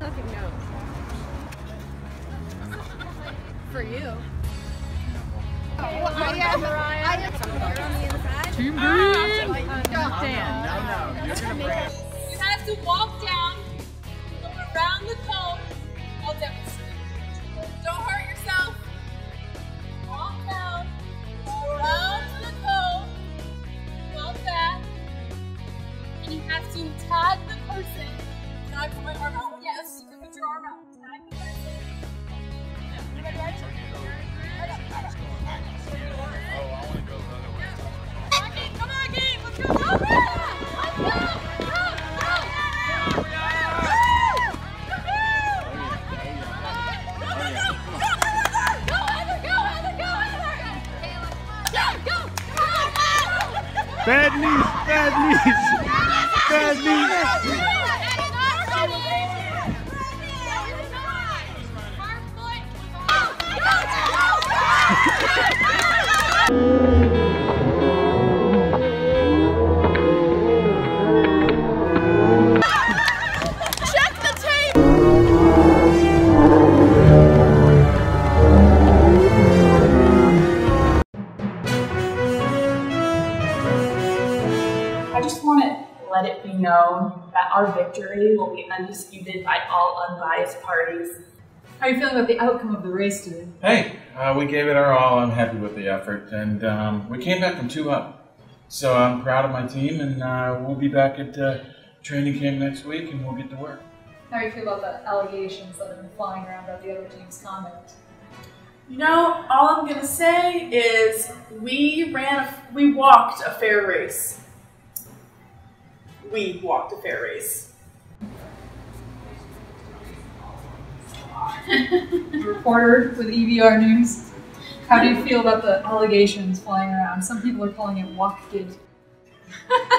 Fucking no. For you. Oh, I uh, am, I am somewhere on the inside. Team Green! Understand. No, no, you're gonna bring it. You have to walk down, go around the cone, I'll demonstrate. Don't hurt yourself. Walk down, go around to the cone, walk back, and you have to tag the person. Can I put my arm out? Yes, you can put your arm out. Tag the person. You ready, right? Right up, right up. Come on, Gabe, come on, Gabe, let's go, go, go! Let's go! Go, go! Bad news, bad news, bad news. Let it be known that our victory will be undisputed by all unbiased parties. How are you feeling about the outcome of the race today? Hey, uh, we gave it our all. I'm happy with the effort, and um, we came back from two up. So I'm proud of my team, and uh, we'll be back at uh, training camp next week, and we'll get to work. How do you feel about the allegations that have been flying around about the other team's conduct? You know, all I'm gonna say is we ran, a, we walked a fair race. We walked a fair race. Reporter with EVR News. How do you feel about the allegations flying around? Some people are calling it walk